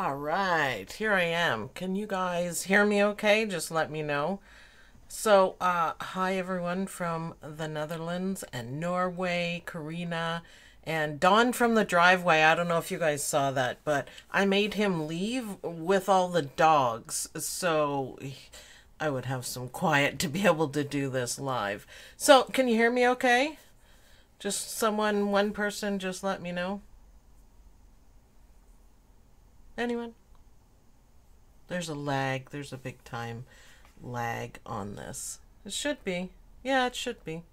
All right, here I am. Can you guys hear me okay? Just let me know. So, uh, hi everyone from the Netherlands and Norway, Karina, and Don from the driveway. I don't know if you guys saw that, but I made him leave with all the dogs. So, I would have some quiet to be able to do this live. So, can you hear me okay? Just someone, one person, just let me know. Anyone? There's a lag. There's a big time lag on this. It should be. Yeah, it should be.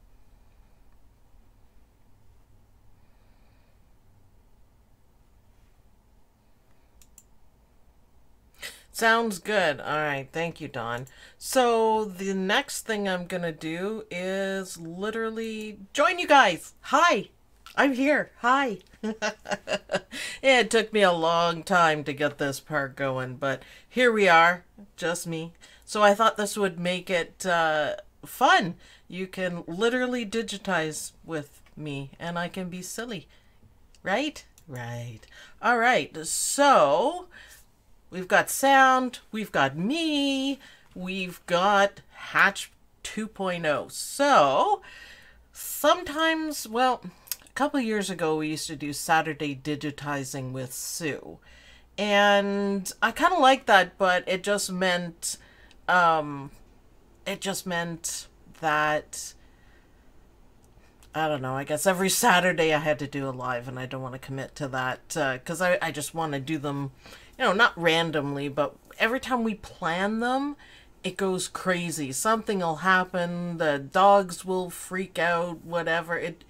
Sounds good. All right. Thank you, Don. So, the next thing I'm going to do is literally join you guys. Hi. I'm here. Hi. it took me a long time to get this part going, but here we are. Just me. So I thought this would make it uh, fun. You can literally digitize with me, and I can be silly. Right? Right. All right. So we've got sound, we've got me, we've got Hatch 2.0. So sometimes, well, couple years ago, we used to do Saturday digitizing with Sue. And I kind of like that, but it just meant, um, it just meant that, I don't know, I guess every Saturday I had to do a live, and I don't want to commit to that, because uh, I, I just want to do them, you know, not randomly, but every time we plan them, it goes crazy. Something will happen, the dogs will freak out, whatever. It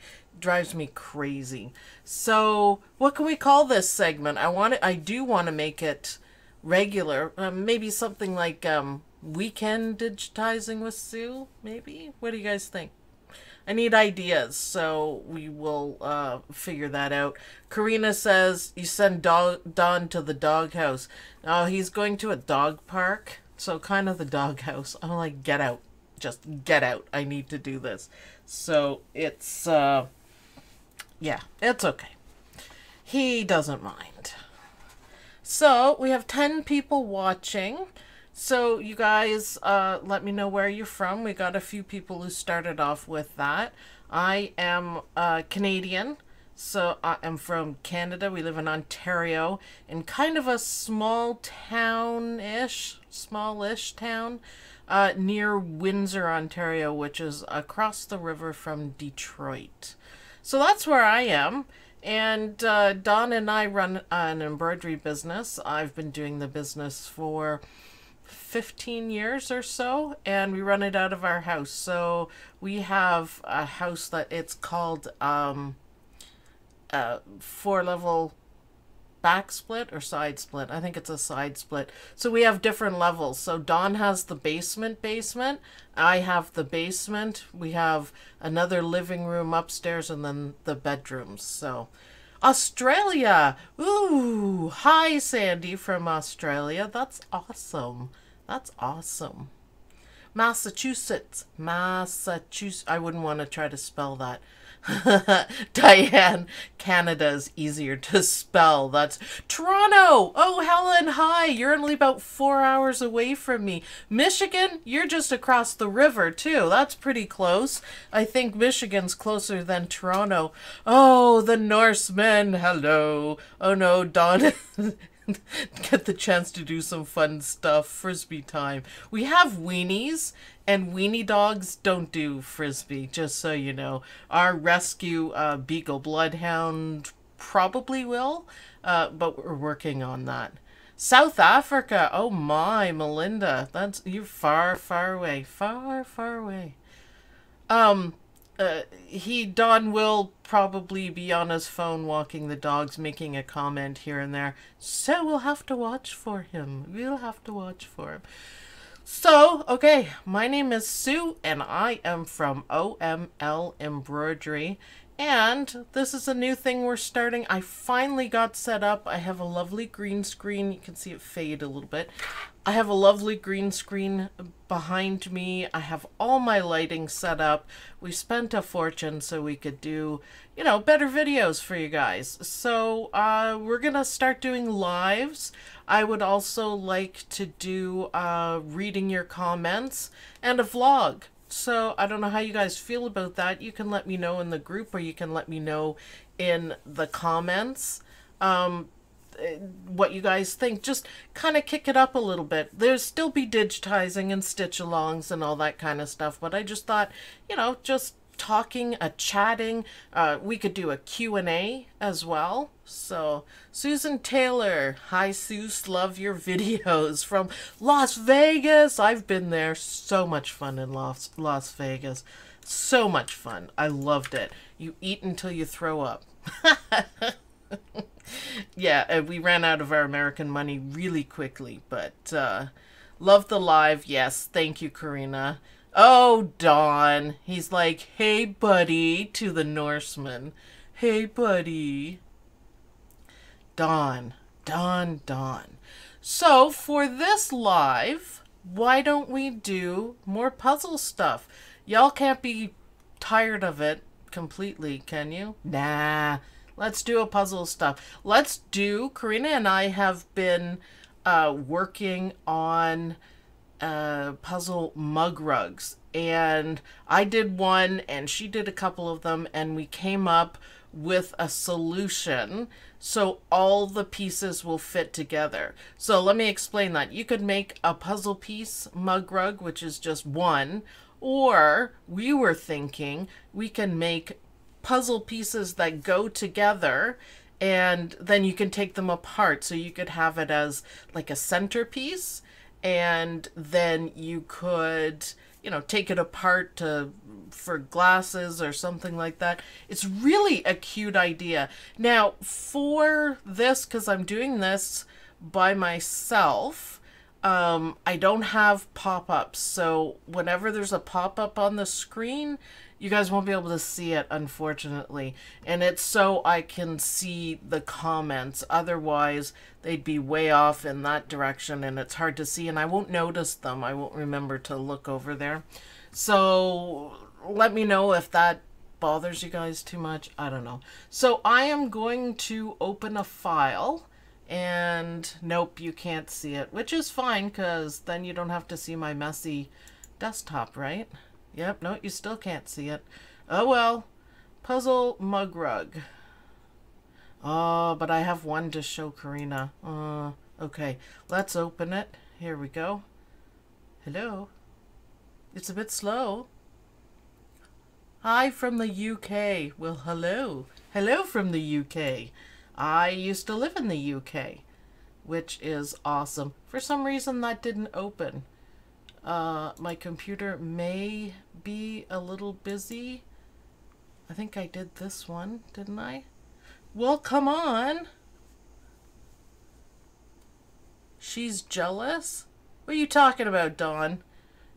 drives me crazy. So, what can we call this segment? I want it, I do want to make it regular. Um, maybe something like um, weekend digitizing with Sue. Maybe. What do you guys think? I need ideas, so we will uh, figure that out. Karina says you send dog Don to the doghouse. Oh, he's going to a dog park, so kind of the doghouse. I'm like, get out, just get out. I need to do this. So it's uh, yeah, it's okay. He doesn't mind. So we have 10 people watching. So you guys, uh, let me know where you're from. We got a few people who started off with that. I am uh, Canadian. So I am from Canada. We live in Ontario in kind of a small town-ish, smallish town uh, near Windsor, Ontario, which is across the river from Detroit. So that's where I am. And uh, Don and I run an embroidery business. I've been doing the business for 15 years or so, and we run it out of our house. So we have a house that it's called um, uh, four level back split or side split. I think it's a side split. So we have different levels. So Don has the basement basement. I have the basement. We have another living room upstairs and then the bedrooms. So Australia. Ooh, hi Sandy from Australia. That's awesome. That's awesome. Massachusetts. Massachusetts. I wouldn't want to try to spell that. Diane, Canada is easier to spell. That's Toronto. Oh, Helen, hi. You're only about four hours away from me. Michigan, you're just across the river, too. That's pretty close. I think Michigan's closer than Toronto. Oh, the Norsemen. Hello. Oh, no, Don. get the chance to do some fun stuff. Frisbee time. We have weenies, and weenie dogs don't do frisbee, just so you know. Our rescue uh, beagle bloodhound probably will, uh, but we're working on that. South Africa. Oh my, Melinda. That's you're far, far away. Far, far away. Um, uh, he Don will probably be on his phone walking the dogs, making a comment here and there. So we'll have to watch for him. We'll have to watch for him. So, okay, my name is Sue and I am from OML Embroidery And this is a new thing we're starting. I finally got set up. I have a lovely green screen. You can see it fade a little bit. I have a lovely green screen behind me. I have all my lighting set up. We spent a fortune so we could do, you know, better videos for you guys. So uh, we're going to start doing lives. I would also like to do uh, reading your comments and a vlog. So I don't know how you guys feel about that. You can let me know in the group or you can let me know in the comments um, eh, what you guys think. Just kind of kick it up a little bit. There'll still be digitizing and stitch alongs and all that kind of stuff. But I just thought, you know, just talking, a chatting. Uh, we could do a Q&A as well. So, Susan Taylor. Hi, Seuss. Love your videos from Las Vegas. I've been there. So much fun in Las, Las Vegas. So much fun. I loved it. You eat until you throw up. yeah, we ran out of our American money really quickly, but uh, love the live. Yes, thank you, Karina. Oh, Don. He's like, hey, buddy, to the Norseman. Hey, buddy. Don, Don, Don. So, for this live, why don't we do more puzzle stuff? Y'all can't be tired of it completely, can you? Nah. Let's do a puzzle stuff. Let's do, Karina and I have been uh, working on uh, puzzle mug rugs. And I did one and she did a couple of them and we came up with a solution so all the pieces will fit together. So let me explain that. You could make a puzzle piece mug rug, which is just one, or we were thinking we can make puzzle pieces that go together and then you can take them apart. So you could have it as like a centerpiece and then you could you know take it apart to for glasses or something like that. It's really a cute idea. Now for this because i'm doing this by myself um, I don't have pop-ups, so whenever there's a pop-up on the screen, you guys won't be able to see it, unfortunately. And it's so I can see the comments. Otherwise, they'd be way off in that direction, and it's hard to see, and I won't notice them. I won't remember to look over there. So let me know if that bothers you guys too much. I don't know. So I am going to open a file and nope, you can't see it, which is fine because then you don't have to see my messy desktop, right? Yep, no, you still can't see it. Oh well. Puzzle mug rug. Oh, but I have one to show Karina. Uh, okay, let's open it. Here we go. Hello. It's a bit slow. Hi from the UK. Well, hello. Hello from the UK. I used to live in the UK, which is awesome. For some reason that didn't open. Uh, my computer may be a little busy. I think I did this one, didn't I? Well, come on. She's jealous? What are you talking about, Don?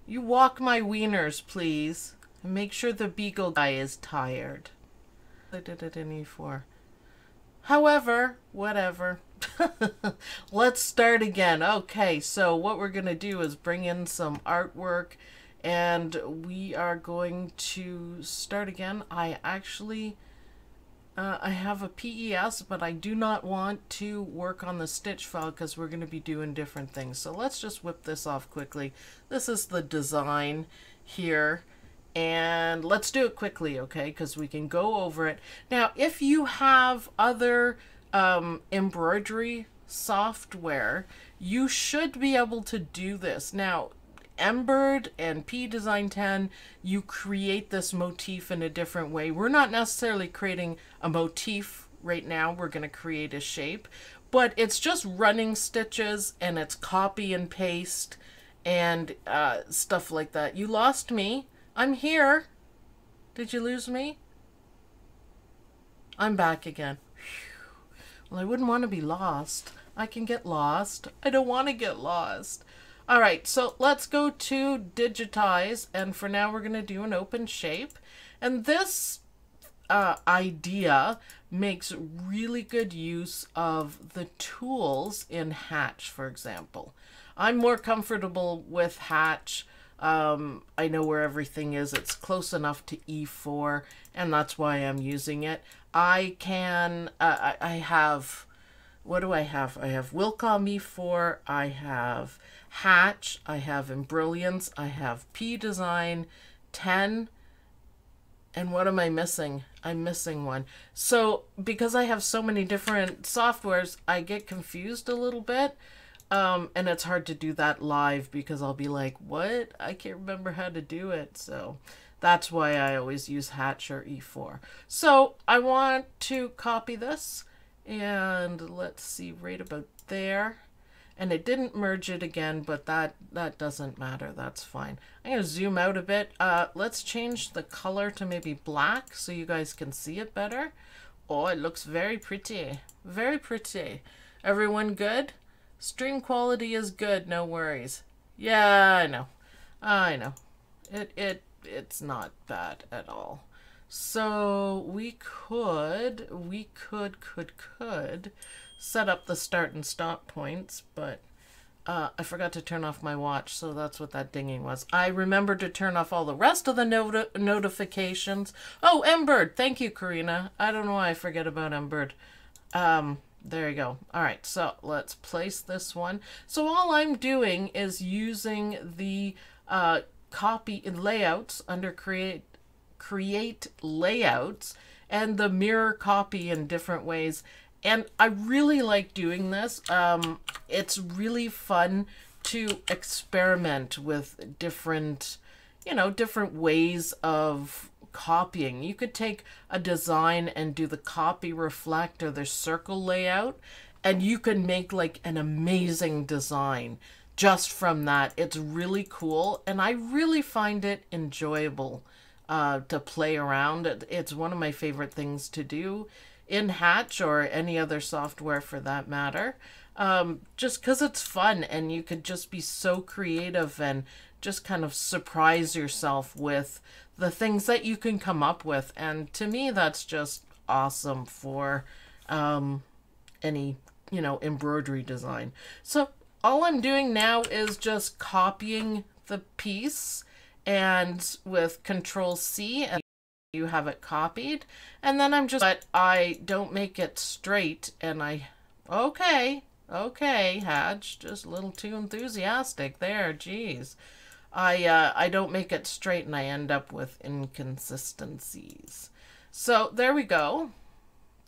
You walk my wieners, please. And make sure the beagle guy is tired. I did it in E4. However, whatever. Let's start again. Okay, so what we're going to do is bring in some artwork and we are going to start again. I actually, uh, I have a PES, but I do not want to work on the stitch file because we're going to be doing different things. So let's just whip this off quickly. This is the design here and let's do it quickly, okay? Because we can go over it. Now, if you have other um, embroidery software, you should be able to do this. Now, Embird and P Design 10, you create this motif in a different way. We're not necessarily creating a motif right now. We're going to create a shape, but it's just running stitches and it's copy and paste and uh, stuff like that. You lost me. I'm here. Did you lose me? I'm back again. Well, I wouldn't want to be lost. I can get lost. I don't want to get lost. All right, so let's go to digitize. And for now, we're going to do an open shape. And this, uh, idea makes really good use of the tools in Hatch, for example. I'm more comfortable with Hatch. Um, I know where everything is. It's close enough to E4, and that's why I'm using it. I can, uh, I, I have, what do I have? I have Wilcom E4, I have Hatch, I have Embrilliance, I have P Design 10, and what am I missing? I'm missing one. So because I have so many different softwares, I get confused a little bit. Um, and it's hard to do that live because I'll be like, what? I can't remember how to do it. So that's why I always use Hatch or E4. So I want to copy this and let's see right about there and it didn't merge it again, but that, that doesn't matter. That's fine. I'm going to zoom out a bit. Uh, let's change the color to maybe black so you guys can see it better. Oh, it looks very pretty. Very pretty. Everyone good? Stream quality is good, no worries. Yeah, I know. I know. It, it, it's not bad at all. So we could, we could, could, could set up the start and stop points, but uh, I forgot to turn off my watch, so that's what that dinging was. I remembered to turn off all the rest of the not notifications. Oh, Embird. Thank you, Karina. I don't know why I forget about Embird. Um, there you go. All right, so let's place this one. So all I'm doing is using the uh, copy layouts under create create layouts and the mirror copy in different ways and I really like doing this. Um, it's really fun to experiment with different, you know, different ways of copying. You could take a design and do the copy reflect or the circle layout, and you can make like an amazing design just from that. It's really cool, and I really find it enjoyable uh, to play around. It's one of my favorite things to do in Hatch or any other software for that matter. Um, just because it's fun and you could just be so creative and just kind of surprise yourself with the things that you can come up with. And to me, that's just awesome for um, any, you know, embroidery design. So all I'm doing now is just copying the piece and with control C and you have it copied. And then I'm just but I don't make it straight and I okay okay Hatch just a little too enthusiastic there geez I uh, I don't make it straight and I end up with inconsistencies. So there we go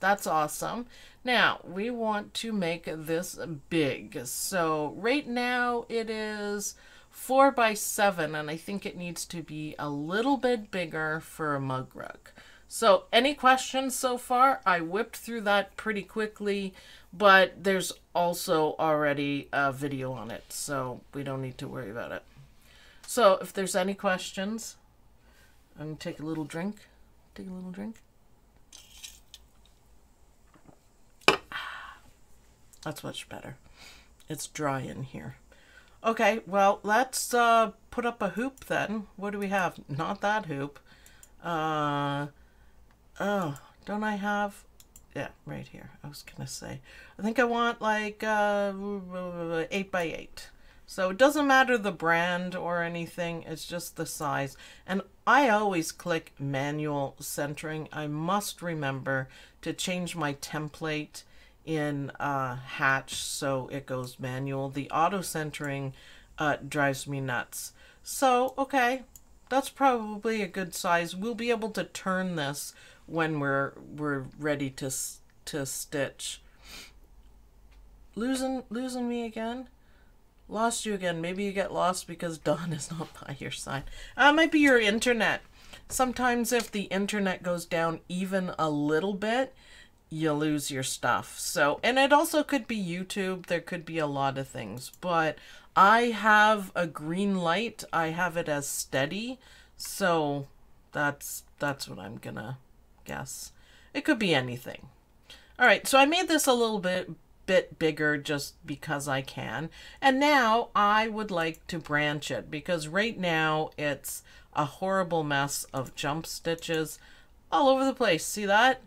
that's awesome now we want to make this big so right now it is four by seven, and I think it needs to be a little bit bigger for a mug rug. So any questions so far? I whipped through that pretty quickly, but there's also already a video on it, so we don't need to worry about it. So if there's any questions, I'm to take a little drink. Take a little drink. That's much better. It's dry in here. Okay, well, let's uh, put up a hoop then. What do we have? Not that hoop. Uh, oh, don't I have... Yeah, right here. I was going to say. I think I want like uh, 8 by 8 So it doesn't matter the brand or anything. It's just the size. And I always click manual centering. I must remember to change my template in uh, Hatch, so it goes manual. The auto centering uh, drives me nuts. So, okay, that's probably a good size. We'll be able to turn this when we're we're ready to to stitch. Losing losing me again. Lost you again. Maybe you get lost because Don is not by your side. Uh, might be your internet. Sometimes if the internet goes down even a little bit, you lose your stuff. So, and it also could be YouTube. There could be a lot of things, but I have a green light. I have it as steady. So that's, that's what I'm gonna guess. It could be anything. All right. So I made this a little bit, bit bigger just because I can. And now I would like to branch it because right now it's a horrible mess of jump stitches. all over the place. See that?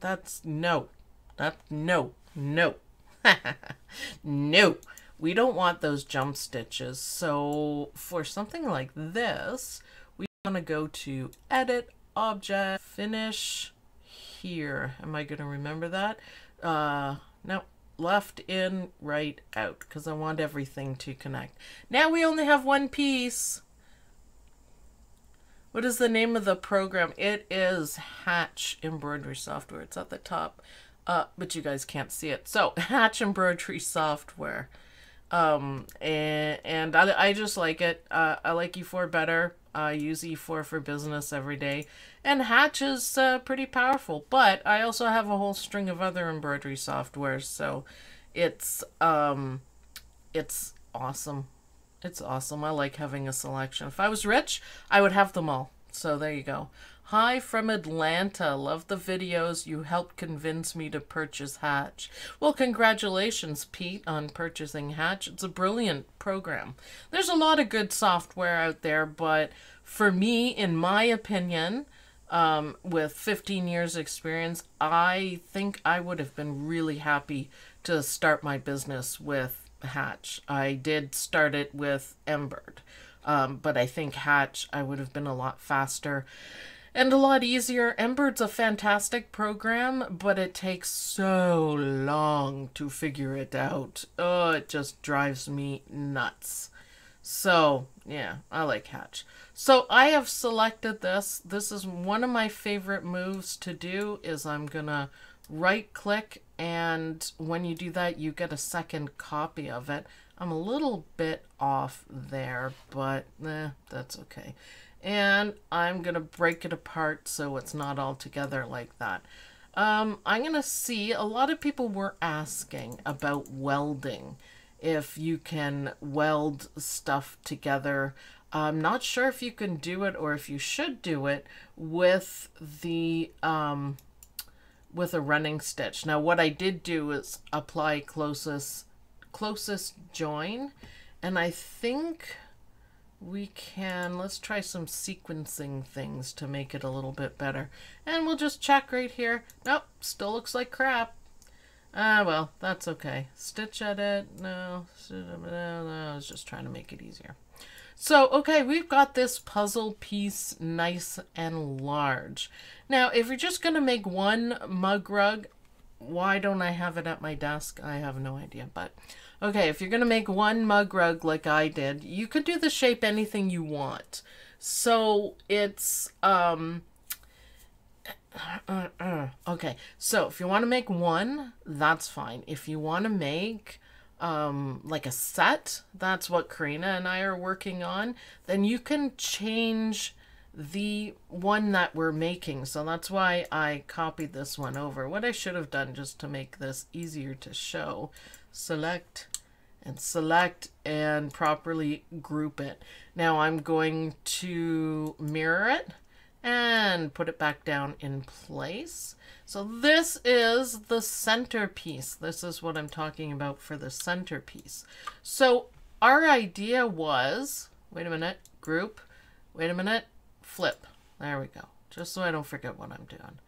That's no. That's no. No. no. We don't want those jump stitches. So for something like this, we want to go to Edit, Object, Finish here. Am I going to remember that? Uh, no. Left in, right out, because I want everything to connect. Now we only have one piece. What is the name of the program? It is Hatch Embroidery Software. It's at the top, uh, but you guys can't see it. So Hatch Embroidery Software. Um, and, and I, I just like it. Uh, I like E4 better. I use E4 for business every day. And Hatch is uh, pretty powerful, but I also have a whole string of other embroidery softwares, so it's um, it's awesome. It's awesome. I like having a selection. If I was rich, I would have them all. So there you go. Hi from Atlanta. Love the videos. You helped convince me to purchase Hatch. Well, congratulations, Pete, on purchasing Hatch. It's a brilliant program. There's a lot of good software out there, but for me, in my opinion, um, with 15 years experience, I think I would have been really happy to start my business with Hatch. I did start it with Embird, um, but I think Hatch, I would have been a lot faster and a lot easier. Embird's a fantastic program, but it takes so long to figure it out. Oh, it just drives me nuts. So, yeah, I like Hatch. So I have selected this. This is one of my favorite moves to do is I'm going to right click and when you do that you get a second copy of it. I'm a little bit off there but eh, that's okay. And I'm going to break it apart so it's not all together like that. Um, I'm going to see, a lot of people were asking about welding, if you can weld stuff together. I'm not sure if you can do it or if you should do it with the um, with a running stitch. Now what I did do is apply closest closest join and I think we can let's try some sequencing things to make it a little bit better. And we'll just check right here. Nope still looks like crap. Ah well that's okay. Stitch edit no no, no I was just trying to make it easier so, okay, we've got this puzzle piece nice and large. Now, if you're just going to make one mug rug, why don't I have it at my desk? I have no idea, but okay, if you're going to make one mug rug like I did, you could do the shape anything you want. So, it's, um, uh, uh, okay, so if you want to make one, that's fine. If you want to make um, like a set, that's what Karina and I are working on, then you can change the one that we're making. So that's why I copied this one over. What I should have done just to make this easier to show, select and select and properly group it. Now I'm going to mirror it and put it back down in place. So this is the centerpiece. This is what I'm talking about for the centerpiece. So our idea was, wait a minute, group, wait a minute, flip. There we go. Just so I don't forget what I'm doing.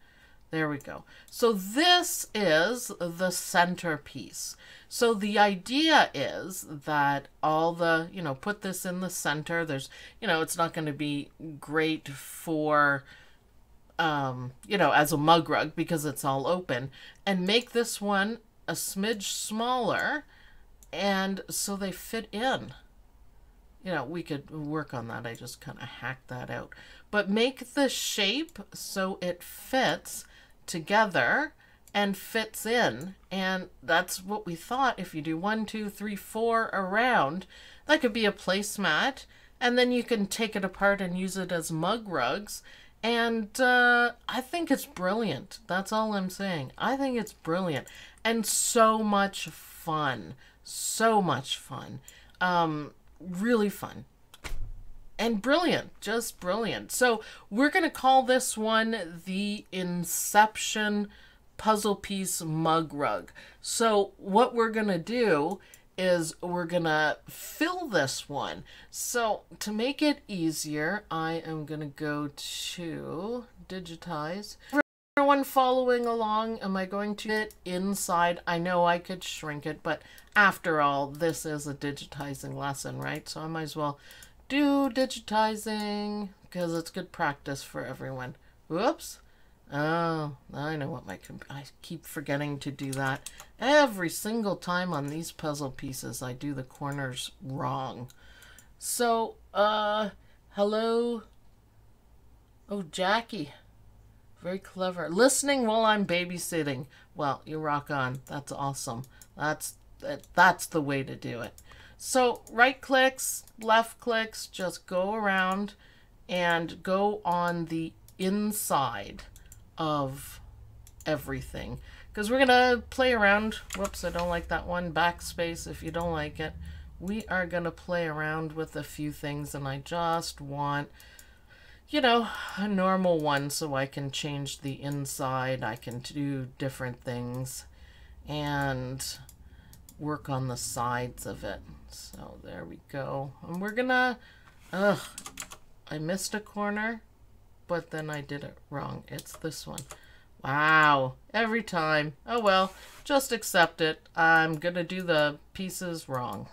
There we go. So this is the centerpiece. So the idea is that all the, you know, put this in the center. There's, you know, it's not going to be great for, um, you know, as a mug rug because it's all open. And make this one a smidge smaller and so they fit in. You know, we could work on that. I just kind of hacked that out. But make the shape so it fits together and fits in. And that's what we thought. If you do one, two, three, four around, that could be a placemat. And then you can take it apart and use it as mug rugs. And uh, I think it's brilliant. That's all I'm saying. I think it's brilliant. And so much fun. So much fun. Um, really fun and brilliant, just brilliant. So we're going to call this one the Inception puzzle piece mug rug. So what we're going to do is we're gonna fill this one. So to make it easier, I am gonna go to digitize. Everyone following along, am I going to it inside? I know I could shrink it, but after all, this is a digitizing lesson, right? So I might as well do digitizing because it's good practice for everyone. Whoops. Oh, I know what my I keep forgetting to do that. Every single time on these puzzle pieces, I do the corners wrong. So, uh, hello. Oh, Jackie. Very clever. Listening while I'm babysitting. Well, you rock on. That's awesome. That's that, that's the way to do it. So, right clicks, left clicks, just go around and go on the inside of everything. Because we're going to play around. Whoops, I don't like that one. Backspace if you don't like it. We are going to play around with a few things. And I just want, you know, a normal one so I can change the inside. I can do different things. And work on the sides of it. So there we go. And we're to... Ugh, I missed a corner but then I did it wrong. It's this one. Wow. Every time. Oh well, just accept it. I'm to do the pieces wrong.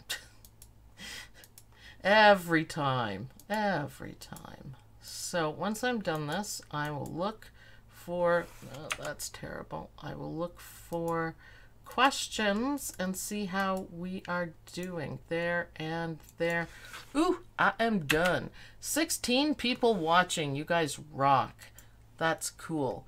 Every time. Every time. So once I'm done this, I will look for... Oh, that's terrible. I will look for questions and see how we are doing. There and there. Ooh, I am done. 16 people watching. You guys rock. That's cool.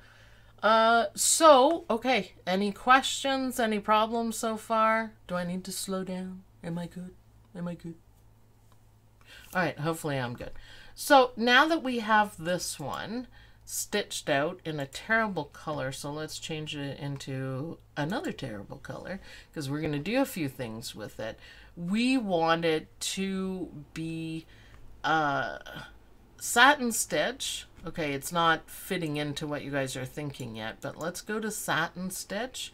Uh, so, okay. Any questions? Any problems so far? Do I need to slow down? Am I good? Am I good? All right, hopefully I'm good. So now that we have this one, stitched out in a terrible color. So let's change it into another terrible color because we're going to do a few things with it. We want it to be uh, satin stitch. Okay, it's not fitting into what you guys are thinking yet, but let's go to satin stitch.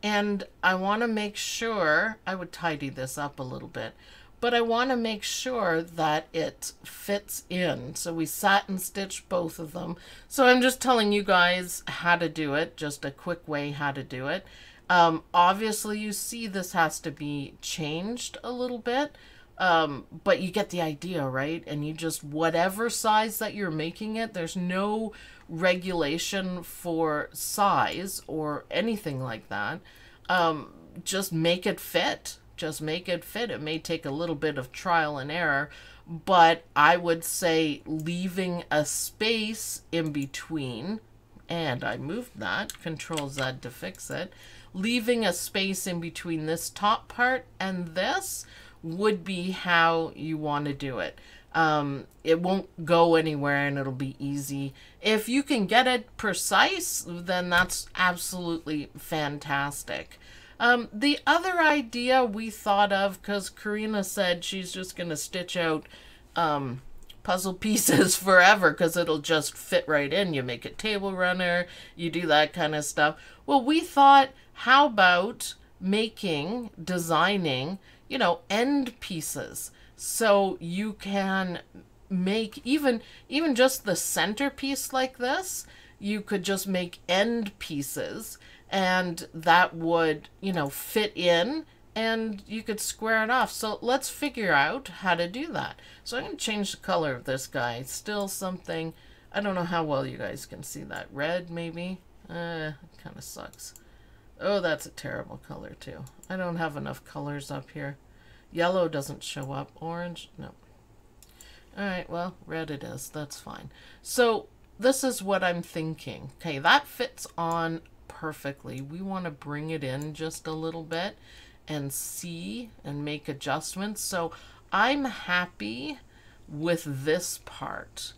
And I want to make sure, I would tidy this up a little bit but I want to make sure that it fits in. So we satin stitch both of them. So I'm just telling you guys how to do it, just a quick way how to do it. Um, obviously you see this has to be changed a little bit, um, but you get the idea, right? And you just, whatever size that you're making it, there's no regulation for size or anything like that. Um, just make it fit just make it fit. It may take a little bit of trial and error, but I would say leaving a space in between, and I moved that, Control Z to fix it, leaving a space in between this top part and this would be how you want to do it. Um, it won't go anywhere and it'll be easy. If you can get it precise, then that's absolutely fantastic. Um, the other idea we thought of, because Karina said she's just going to stitch out um, puzzle pieces forever because it'll just fit right in. You make a table runner, you do that kind of stuff. Well, we thought, how about making, designing, you know, end pieces so you can make even even just the centerpiece like this you could just make end pieces and that would, you know, fit in and you could square it off. So let's figure out how to do that. So I'm going to change the color of this guy. Still something, I don't know how well you guys can see that. Red, maybe? Uh, kind of sucks. Oh, that's a terrible color, too. I don't have enough colors up here. Yellow doesn't show up. Orange, no. Alright, well, red it is. That's fine. So, this is what I'm thinking. Okay, that fits on perfectly. We want to bring it in just a little bit and see and make adjustments. So I'm happy with this part.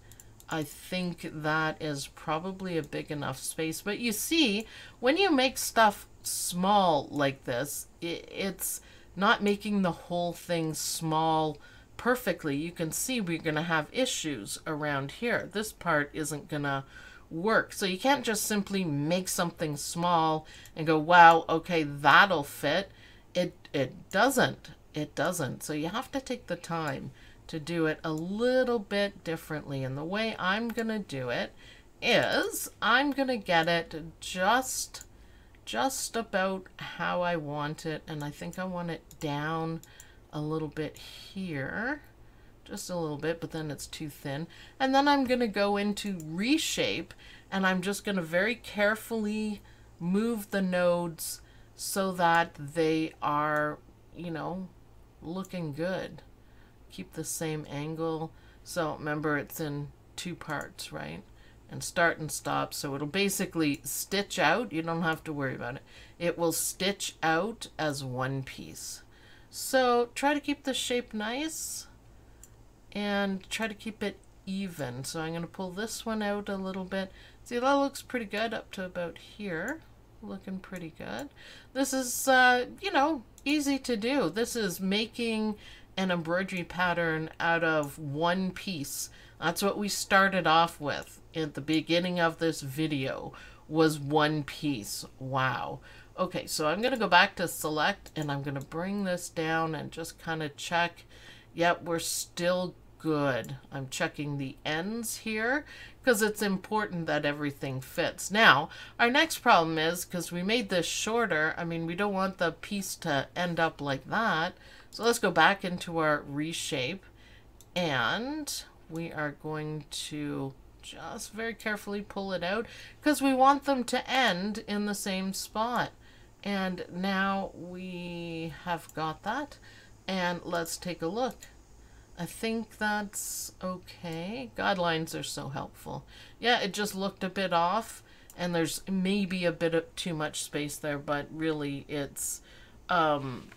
I think that is probably a big enough space. But you see, when you make stuff small like this, it's not making the whole thing small perfectly. You can see we're going to have issues around here. This part isn't going to work. So you can't just simply make something small and go, wow, okay, that'll fit. It, it doesn't. it doesn't. So you have to take the time to do it a little bit differently. And the way I'm going to do it is I'm going to get it just just about how I want it and I think I want it down a little bit here just a little bit but then it's too thin and then I'm going to go into reshape and I'm just going to very carefully move the nodes so that they are you know looking good keep the same angle so remember it's in two parts right and start and stop. So it'll basically stitch out. You don't have to worry about it. It will stitch out as one piece. So try to keep the shape nice and try to keep it even. So I'm going to pull this one out a little bit. See, that looks pretty good up to about here. Looking pretty good. This is, uh, you know, easy to do. This is making an embroidery pattern out of one piece. That's what we started off with at the beginning of this video was one piece. Wow. Okay, so I'm going to go back to select and I'm going to bring this down and just kind of check. Yep, we're still good. I'm checking the ends here because it's important that everything fits. Now, our next problem is because we made this shorter, I mean, we don't want the piece to end up like that. So let's go back into our reshape and we are going to just very carefully pull it out because we want them to end in the same spot. And now we have got that. And let's take a look. I think that's okay. Guidelines are so helpful. Yeah, it just looked a bit off and there's maybe a bit of too much space there, but really it's, um,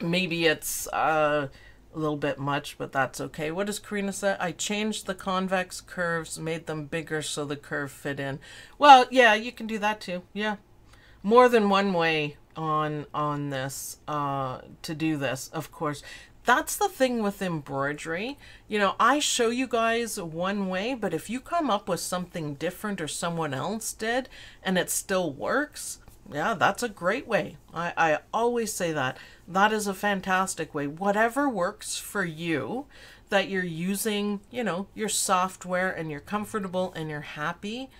maybe it's, uh, a little bit much, but that's okay. What does Karina say? I changed the convex curves, made them bigger so the curve fit in. Well, yeah, you can do that too. Yeah. More than one way on on this uh to do this, of course. That's the thing with embroidery. You know, I show you guys one way, but if you come up with something different or someone else did and it still works, yeah, that's a great way. I, I always say that. That is a fantastic way. Whatever works for you, that you're using, you know, your software and you're comfortable and you're happy,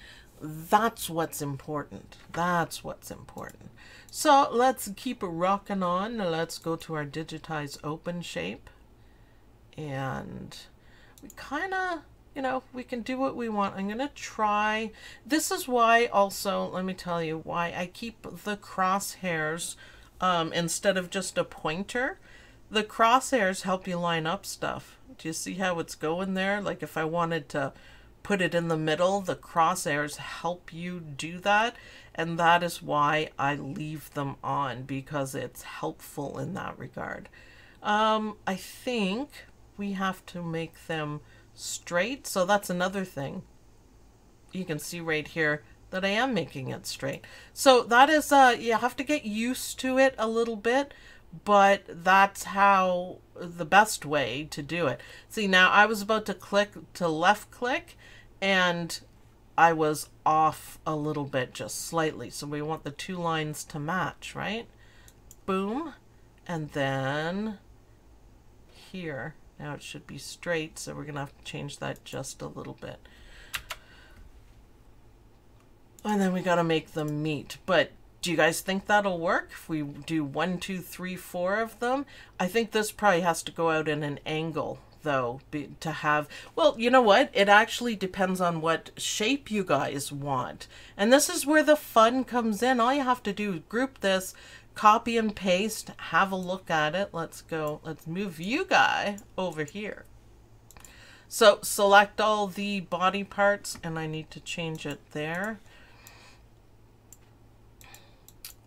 that's what's important. That's what's important. So let's keep rocking on. Let's go to our digitize open shape. And we kind of, you know, we can do what we want. I'm going to try. This is why also, let me tell you why I keep the crosshairs um, instead of just a pointer. The crosshairs help you line up stuff. Do you see how it's going there? Like if I wanted to put it in the middle, the crosshairs help you do that. And that is why I leave them on because it's helpful in that regard. Um, I think we have to make them straight. So that's another thing. You can see right here that I am making it straight. So that is, uh, you have to get used to it a little bit, but that's how the best way to do it. See, now I was about to click to left click and I was off a little bit, just slightly. So we want the two lines to match, right? Boom. And then here, now it should be straight, so we're to have to change that just a little bit. And then we got to make them meet. But do you guys think that'll work if we do one, two, three, four of them? I think this probably has to go out in an angle though be, to have well you know what? It actually depends on what shape you guys want. And this is where the fun comes in. All you have to do is group this copy and paste have a look at it. Let's go let's move you guy over here. So select all the body parts and I need to change it there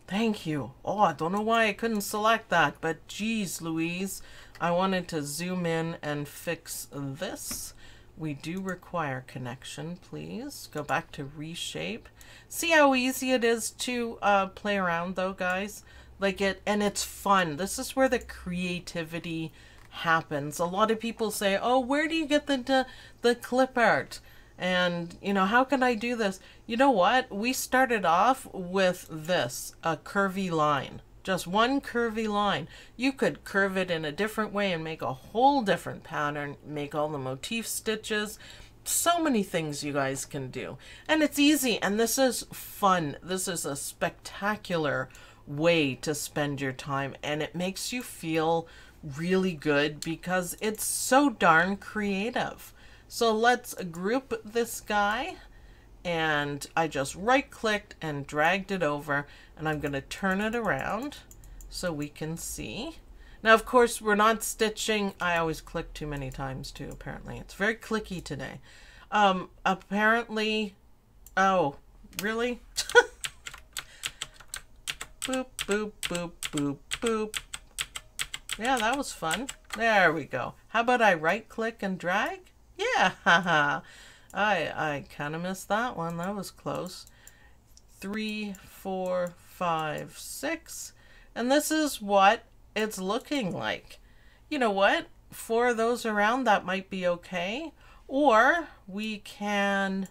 Thank you. Oh, I don't know why I couldn't select that, but geez, Louise, I wanted to zoom in and fix this. We do require connection, please. Go back to reshape. See how easy it is to uh, play around though, guys? Like it, and it's fun. This is where the creativity happens. A lot of people say, oh, where do you get the, the, the clip art? And, you know, how can I do this? You know what? We started off with this, a curvy line, just one curvy line. You could curve it in a different way and make a whole different pattern, make all the motif stitches. So many things you guys can do. And it's easy, and this is fun. This is a spectacular way to spend your time, and it makes you feel really good because it's so darn creative. So let's group this guy and I just right clicked and dragged it over and I'm going to turn it around so we can see. Now, of course, we're not stitching. I always click too many times too, apparently. It's very clicky today. Um, apparently, oh, really? boop, boop, boop, boop, boop. Yeah, that was fun. There we go. How about I right click and drag? Yeah, haha. I I kind of missed that one. That was close. Three, four, five, six. And this is what it's looking like. You know what? For those around, that might be okay. Or we can,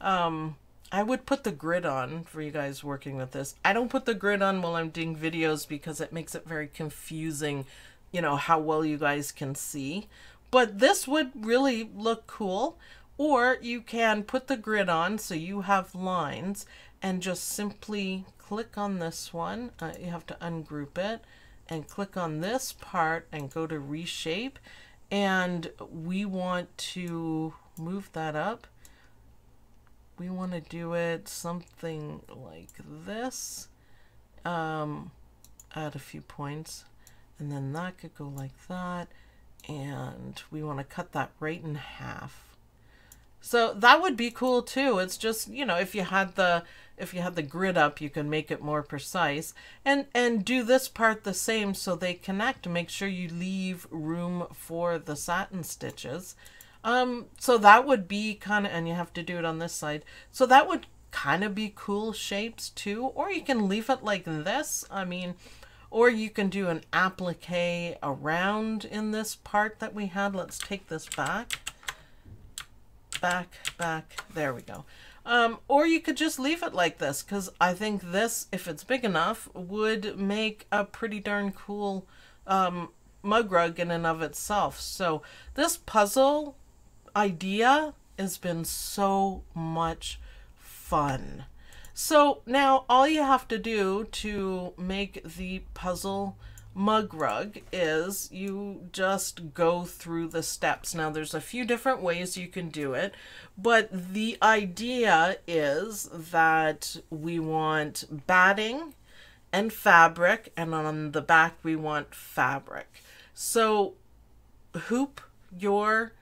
um, I would put the grid on for you guys working with this. I don't put the grid on while I'm doing videos because it makes it very confusing, you know, how well you guys can see. But this would really look cool. Or you can put the grid on so you have lines and just simply click on this one. Uh, you have to ungroup it and click on this part and go to reshape. And we want to move that up. We want to do it something like this. Um, add a few points. And then that could go like that. And we want to cut that right in half. So that would be cool too. It's just, you know, if you had the if you had the grid up, you can make it more precise and and do this part the same so they connect. Make sure you leave room for the satin stitches. Um, so that would be kind of, and you have to do it on this side. So that would kind of be cool shapes too, or you can leave it like this. I mean, or you can do an applique around in this part that we had. Let's take this back back, back. There we go. Um, or you could just leave it like this because I think this, if it's big enough, would make a pretty darn cool um, mug rug in and of itself. So this puzzle idea has been so much fun. So now all you have to do to make the puzzle mug rug is you just go through the steps. Now there's a few different ways you can do it, but the idea is that we want batting and fabric and on the back we want fabric. So hoop your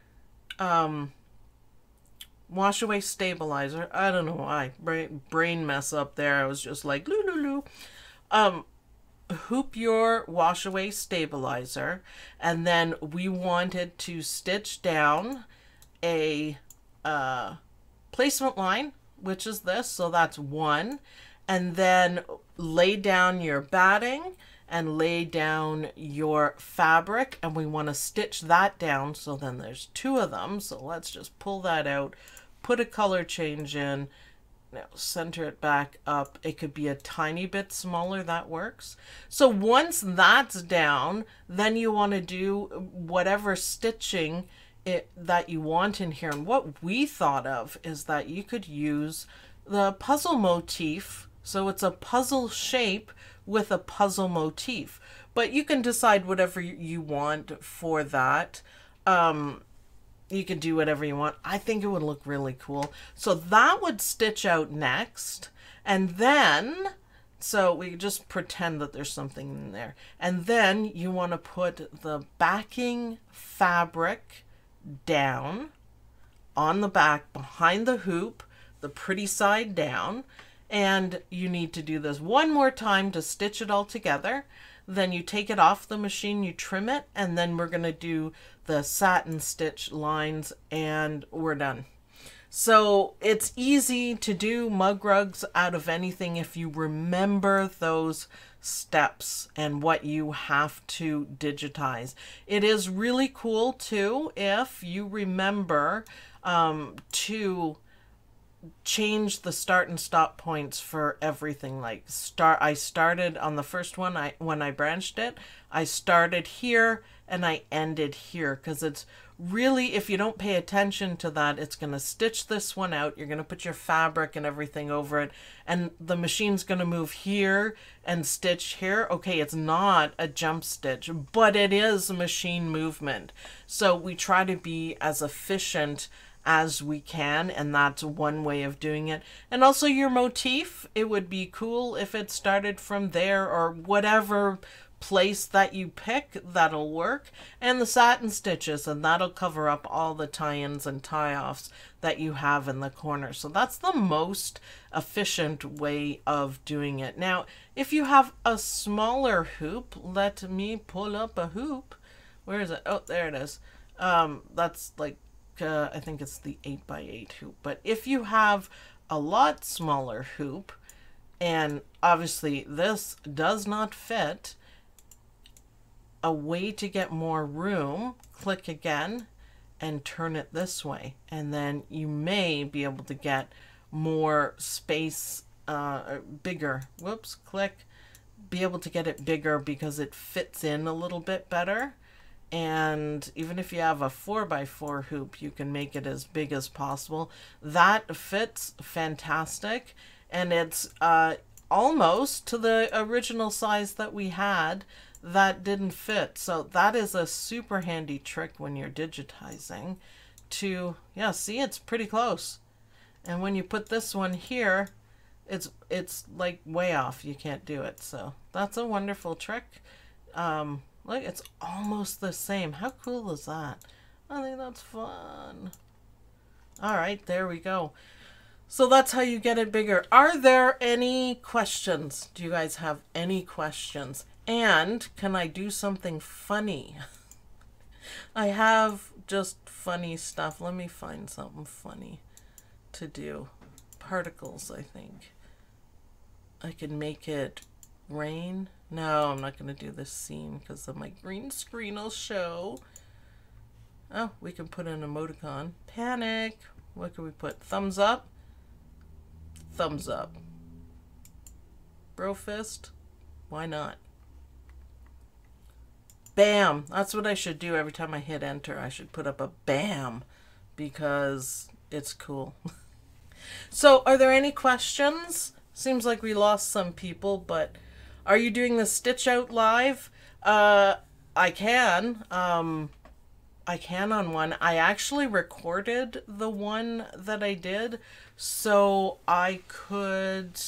um, wash away stabilizer. I don't know why. Brain, brain mess up there. I was just like, loo, loo, loo. Um, hoop your wash away stabilizer and then we wanted to stitch down a uh, placement line which is this so that's one and then lay down your batting and lay down your fabric and we want to stitch that down so then there's two of them so let's just pull that out put a color change in now center it back up. It could be a tiny bit smaller, that works. So once that's down, then you want to do whatever stitching it, that you want in here. And what we thought of is that you could use the puzzle motif. So it's a puzzle shape with a puzzle motif. But you can decide whatever you want for that. Um, you can do whatever you want. I think it would look really cool. So that would stitch out next. And then, so we just pretend that there's something in there. And then you want to put the backing fabric down on the back behind the hoop, the pretty side down. And you need to do this one more time to stitch it all together. Then you take it off the machine, you trim it, and then we're going to do the satin stitch lines and we're done. So it's easy to do mug rugs out of anything if you remember those steps and what you have to digitize. It is really cool too if you remember um, to change the start and stop points for everything like start I started on the first one I when I branched it I started here and I ended here because it's really if you don't pay attention to that it's going to stitch this one out you're going to put your fabric and everything over it and the machine's going to move here and stitch here. Okay it's not a jump stitch but it is machine movement. So we try to be as efficient as we can and that's one way of doing it. And also your motif it would be cool if it started from there or whatever place that you pick that'll work. And the satin stitches and that'll cover up all the tie-ins and tie-offs that you have in the corner. So that's the most efficient way of doing it. Now if you have a smaller hoop let me pull up a hoop. Where is it? Oh there it is. Um that's like uh, I think it's the 8 by 8 hoop. But if you have a lot smaller hoop and obviously this does not fit a way to get more room, click again and turn it this way. And then you may be able to get more space, uh, bigger. Whoops, click. Be able to get it bigger because it fits in a little bit better. And even if you have a 4x4 hoop, you can make it as big as possible. That fits fantastic. And it's uh, almost to the original size that we had that didn't fit. So that is a super handy trick when you're digitizing to, yeah, see, it's pretty close. And when you put this one here, it's it's like way off. You can't do it. So that's a wonderful trick. Um, look, it's almost the same. How cool is that? I think that's fun. All right, there we go. So that's how you get it bigger. Are there any questions? Do you guys have any questions? And can I do something funny? I have just funny stuff. Let me find something funny to do. Particles, I think. I can make it rain. No, I'm not going to do this scene because of my green screen will show. Oh, we can put an emoticon. Panic. What can we put? Thumbs up? Thumbs up. Bro fist? Why not? Bam. That's what I should do every time I hit enter. I should put up a bam because it's cool. so are there any questions? Seems like we lost some people, but are you doing the stitch out live? Uh, I can. Um, I can on one. I actually recorded the one that I did, so I could...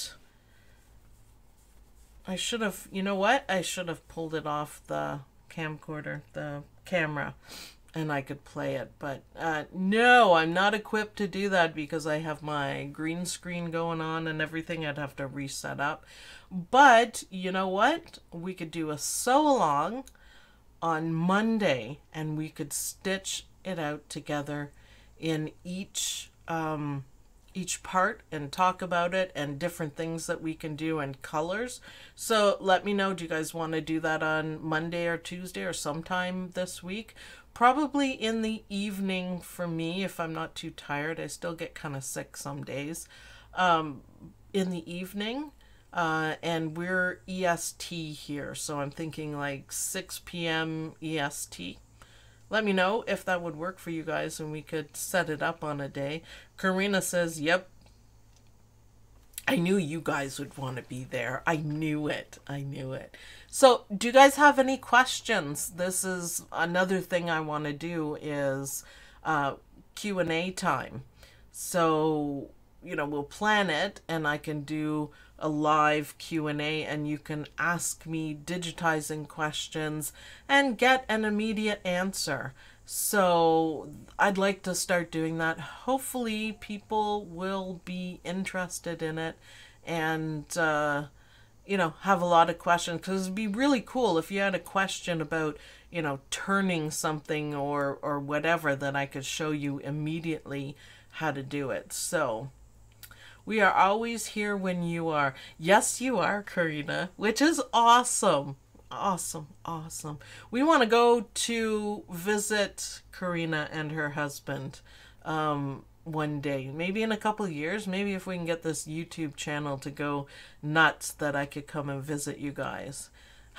I should have, you know what? I should have pulled it off the camcorder, the camera, and I could play it. But uh, no, I'm not equipped to do that because I have my green screen going on and everything. I'd have to reset up. But you know what? We could do a sew along on Monday and we could stitch it out together in each um, each part and talk about it and different things that we can do and colors. So let me know, do you guys want to do that on Monday or Tuesday or sometime this week? Probably in the evening for me if I'm not too tired. I still get kind of sick some days. Um, in the evening. Uh, and we're EST here, so I'm thinking like 6 p.m. EST. Let me know if that would work for you guys and we could set it up on a day. Karina says, yep. I knew you guys would want to be there. I knew it. I knew it. So do you guys have any questions? This is another thing I want to do is uh, Q&A time. So, you know, we'll plan it and I can do a live Q&A and you can ask me digitizing questions and get an immediate answer. So I'd like to start doing that. Hopefully people will be interested in it and, uh, you know, have a lot of questions because it'd be really cool if you had a question about, you know, turning something or, or whatever that I could show you immediately how to do it. So we are always here when you are. Yes, you are, Karina, which is awesome. Awesome, awesome. We want to go to visit Karina and her husband. Um, one day. Maybe in a couple years, maybe if we can get this YouTube channel to go nuts that I could come and visit you guys.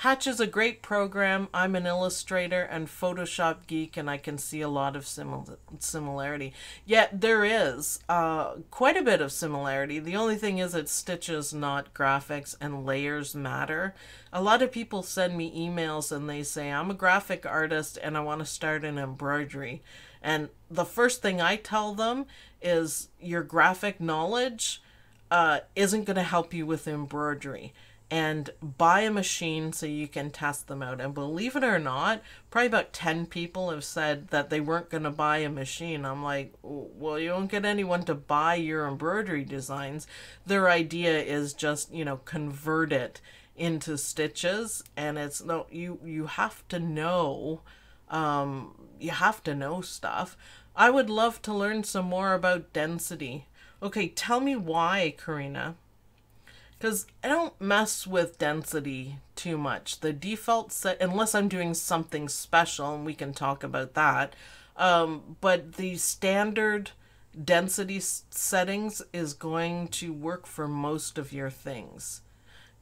Hatch is a great program. I'm an illustrator and Photoshop geek, and I can see a lot of simil- similarity. Yet there is uh, quite a bit of similarity. The only thing is that stitches, not graphics, and layers matter. A lot of people send me emails and they say, I'm a graphic artist and I want to start an embroidery. And the first thing I tell them is your graphic knowledge uh, isn't going to help you with embroidery and buy a machine so you can test them out. And believe it or not, probably about 10 people have said that they weren't going to buy a machine. I'm like, well, you won't get anyone to buy your embroidery designs. Their idea is just, you know, convert it into stitches and it's no you you have to know um you have to know stuff. I would love to learn some more about density. Okay, tell me why, Karina. Because I don't mess with density too much. The default set, unless I'm doing something special, and we can talk about that. Um, but the standard density settings is going to work for most of your things.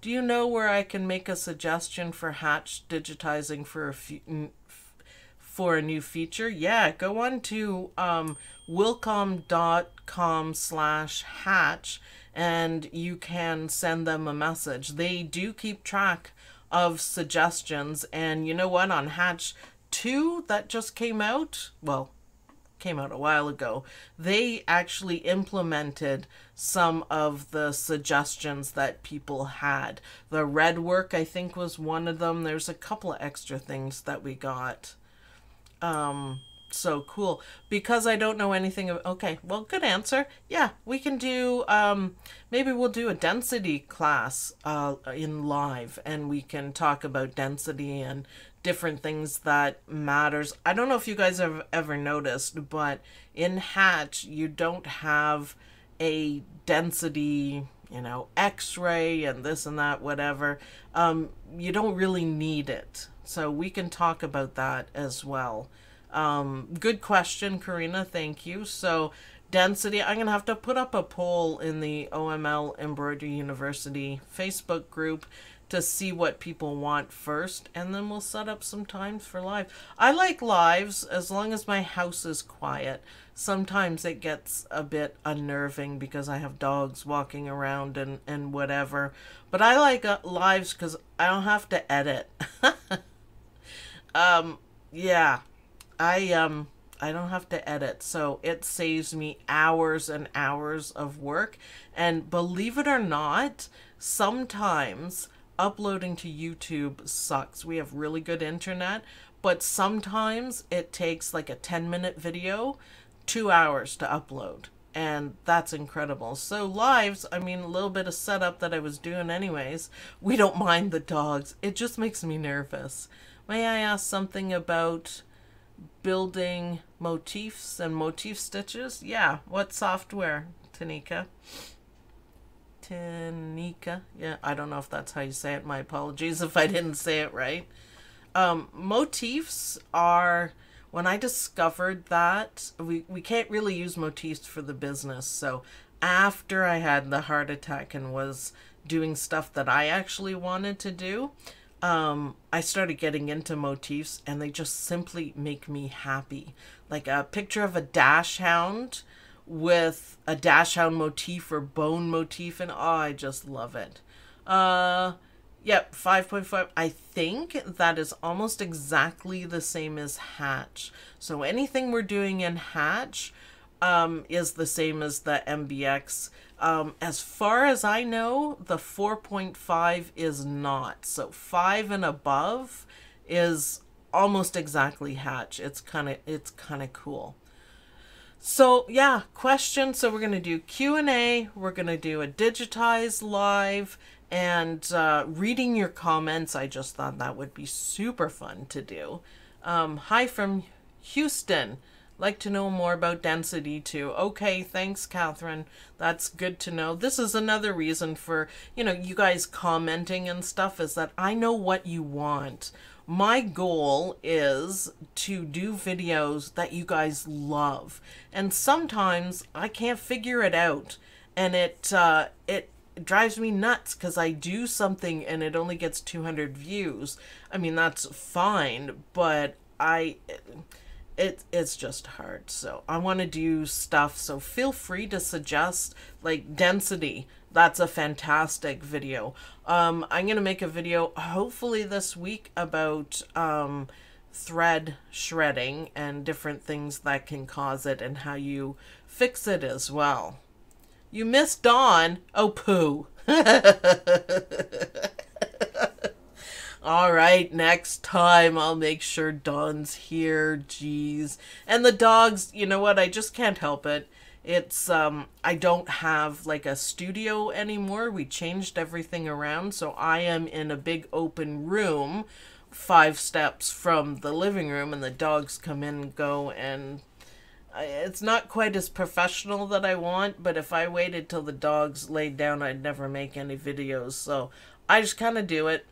Do you know where I can make a suggestion for Hatch digitizing for a few, for a new feature? Yeah, go on to um, wilcom.com slash hatch and you can send them a message. They do keep track of suggestions, and you know what? On Hatch 2 that just came out, well, came out a while ago, they actually implemented some of the suggestions that people had. The red work, I think, was one of them. There's a couple of extra things that we got. Um, so cool. Because I don't know anything of okay well good answer. Yeah we can do um maybe we'll do a density class uh in live and we can talk about density and different things that matters. I don't know if you guys have ever noticed but in hatch you don't have a density you know x-ray and this and that whatever. Um you don't really need it. So we can talk about that as well um, good question, Karina. Thank you. So, density, I'm going to have to put up a poll in the OML Embroidery University Facebook group to see what people want first, and then we'll set up some times for live. I like lives as long as my house is quiet. Sometimes it gets a bit unnerving because I have dogs walking around and, and whatever. But I like uh, lives because I don't have to edit. um, yeah. I um I don't have to edit, so it saves me hours and hours of work. And believe it or not, sometimes uploading to YouTube sucks. We have really good internet, but sometimes it takes like a 10 minute video, two hours to upload. And that's incredible. So, lives, I mean, a little bit of setup that I was doing, anyways. We don't mind the dogs. It just makes me nervous. May I ask something about building motifs and motif stitches. Yeah, what software, Tanika? Tanika. Yeah, I don't know if that's how you say it. My apologies if I didn't say it right. Um, motifs are when I discovered that we, we can't really use motifs for the business. So after I had the heart attack and was doing stuff that I actually wanted to do, um, I started getting into motifs and they just simply make me happy. Like a picture of a dachshund with a dachshund motif or bone motif and oh, I just love it. Uh, yep, 5.5. I think that is almost exactly the same as Hatch. So anything we're doing in Hatch um, is the same as the MBX. Um, as far as I know, the 4.5 is not. So 5 and above is almost exactly hatch. It's kind of it's kind of cool. So yeah, question. So we're gonna do Q and A. We're gonna do a digitized live and uh, reading your comments. I just thought that would be super fun to do. Um, hi from Houston like to know more about density too. Okay, thanks, Catherine. That's good to know. This is another reason for, you know, you guys commenting and stuff is that I know what you want. my goal is to do videos that you guys love. And sometimes I can't figure it out. And it, uh, it, drives me nuts because I do something and it only gets 200 views. I mean, that's fine, but I it it's just hard. So I want to do stuff. So feel free to suggest like density. That's a fantastic video. Um, I'm gonna make a video hopefully this week about um, thread shredding and different things that can cause it and how you fix it as well. You missed Don. Oh poo. All right, next time I'll make sure Don's here. Jeez. And the dogs, you know what? I just can't help it. It's um I don't have like a studio anymore. We changed everything around, so I am in a big open room 5 steps from the living room and the dogs come in and go and it's not quite as professional that I want, but if I waited till the dogs laid down, I'd never make any videos. So I just kind of do it.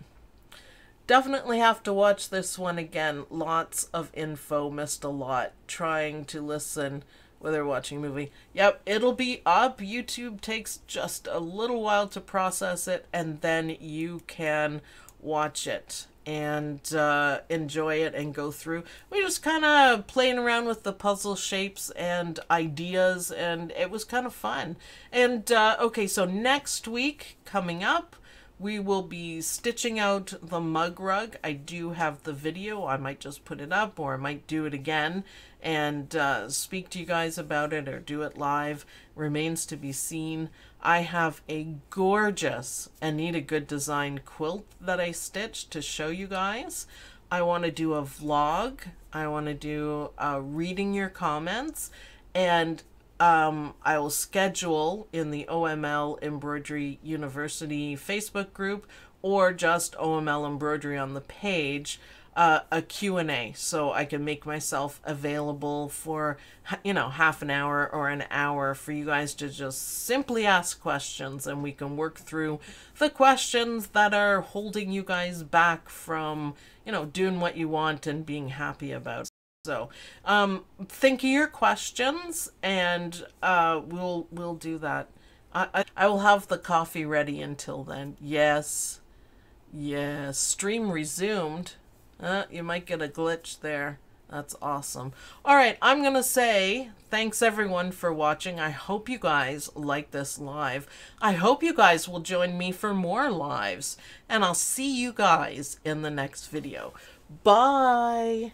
Definitely have to watch this one again. Lots of info, missed a lot. Trying to listen whether watching a movie. Yep, it'll be up. YouTube takes just a little while to process it, and then you can watch it and uh, enjoy it and go through. We just kind of playing around with the puzzle shapes and ideas, and it was kind of fun. And uh, okay, so next week coming up, we will be stitching out the mug rug. I do have the video. I might just put it up or I might do it again and uh, speak to you guys about it or do it live. Remains to be seen. I have a gorgeous Anita Goodesign quilt that I stitched to show you guys. I want to do a vlog. I want to do uh, reading your comments and um, I will schedule in the OML Embroidery University Facebook group or just OML Embroidery on the page uh, a Q&A so I can make myself available for, you know, half an hour or an hour for you guys to just simply ask questions and we can work through the questions that are holding you guys back from, you know, doing what you want and being happy about. So, um, think of your questions, and uh, we'll we'll do that. I, I I will have the coffee ready until then. Yes, yes. Stream resumed. Uh, you might get a glitch there. That's awesome. All right, I'm going to say thanks everyone for watching. I hope you guys like this live. I hope you guys will join me for more lives. And I'll see you guys in the next video. Bye.